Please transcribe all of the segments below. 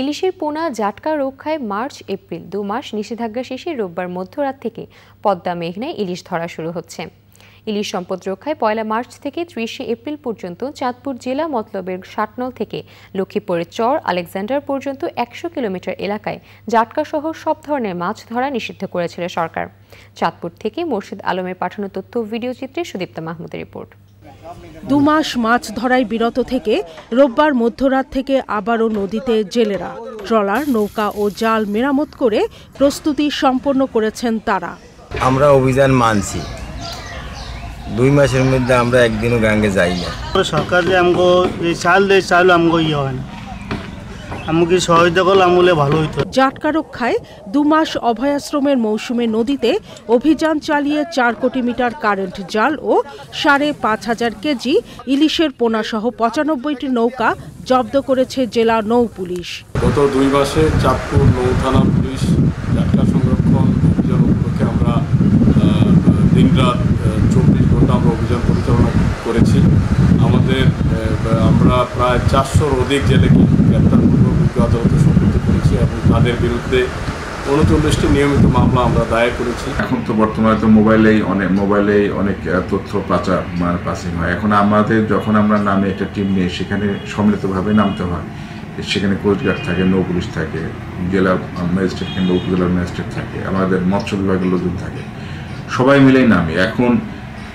ইলিশের পোনা, জাটকা রক্ষায় মার্চ, এপ্রিল দু মাস নিষেধাজ্ঞা শেষে রোববার মধ্যরাত থেকে পদ্মা মেঘনায় ইলিশ ধরা শুরু হচ্ছে। ইলিশ সম্পদ রক্ষায় পয়লা মার্চ থেকে ত্রিশে এপ্রিল পর্যন্ত চাঁদপুর জেলা মতলবের ষাটনল থেকে লক্ষ্মীপুরের চর, আলেকজান্ডার পর্যন্ত একশো কিলোমিটার এলাকায় জাটকা সহ সব ধরনের মাছ ধরা নিষিদ্ধ করেছিল সরকার। চাঁদপুর থেকে মুর্শিদ আলমের পাঠানো তথ্য ভিডিও চিত্রে সুদীপ্তা মাহমুদের রিপোর্ট। দুমাস মাছ ধরায় বিরত থেকে রোববার মধ্যরাত থেকে আবারও নদীতে জেলেরা। ট্রলার নৌকা ও জাল মেরামত করে প্রস্তুতি সম্পন্ন করেছেন তারা। আমরা অভিযান মানছি। দুই মাসের মধ্যে আমরা একদিনও গাঙ্গে যাই না। সরকার যে আমগো এই চাল দেয় চাল আমগো ইয়ে হয় না। আমাকে সহায়তা করলে আমলে ভালো হইতো? জাটকা রক্ষায় দুমাস অভয়াশ্রমের মৌসুমে নদীতে অভিযান চালিয়ে চার কোটি মিটার কারেন্ট জাল ও সাড়ে পাঁচ হাজার কেজি ইলিশের পোনাসহ পঁচানব্বইটি নৌকা জব্দ করেছে জেলা নৌ পুলিশ। গত দুই মাসে চাঁদপুর নৌ থানা পুলিশ জাটকা সংরক্ষণ অভিযান উপলক্ষে আমরা দিনরাত চব্বিশ ঘণ্টা আমরা অভিযান পরিচালনা করেছি। আমাদের আমরা প্রায় চারশোর অধিক জেলেকে গ্রেপ্তারপূর্বক বিজ্ঞ আদালতে সম্পৃক্ত করেছি এবং তাদের বিরুদ্ধে উনচল্লিশটি নিয়মিত মামলা আমরা দায়ের করেছি। এখন তো বর্তমানে তো মোবাইলেই অনেক মোবাইলেই অনেক তথ্য পাচার মানে পাসিং হয়। এখন আমাদের যখন আমরা নামে একটা টিম নিয়ে সেখানে সম্মিলিতভাবে নামতে হয়। সেখানে কোস্টগার্ড থাকে, নৌ পুলিশ থাকে, জেলা ম্যাজিস্ট্রেট কিংবা উপজেলার ম্যাজিস্ট্রেট থাকে, আমাদের মৎস্য বিভাগের লোকজন থাকে। সবাই মিলেই নামে। এখন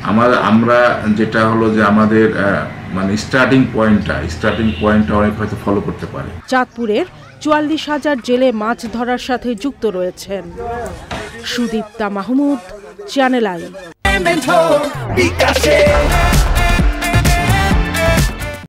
আমার, আমরা যেটা হলো যে আমাদের মানে স্টার্টিং পয়েন্টটা স্টার্টিং পয়েন্টটা অনেক হয়তো ফলো করতে পারে। চাঁদপুরের চুয়াল্লিশ হাজার জেলে মাছ ধরার সাথে যুক্ত রয়েছেন সুদীপ্তা মাহমুদ চ্যানেল আই বিকাশে